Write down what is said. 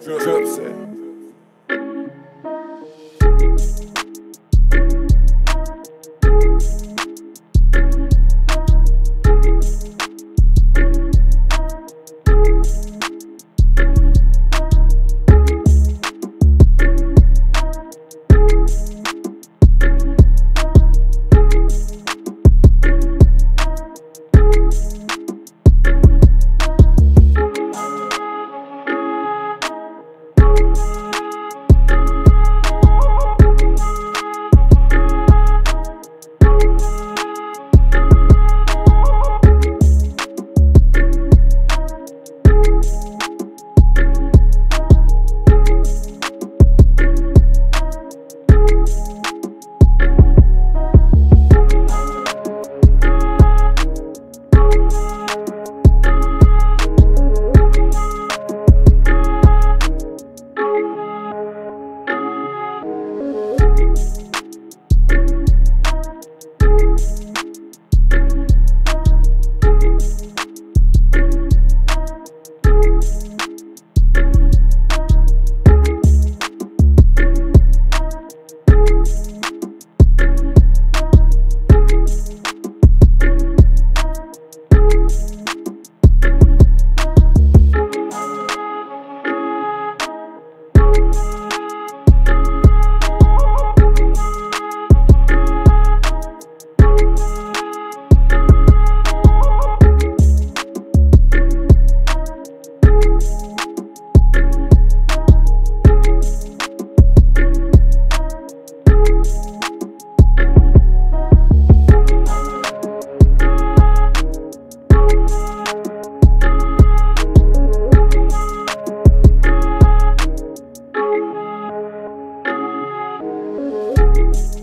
Você. Bye.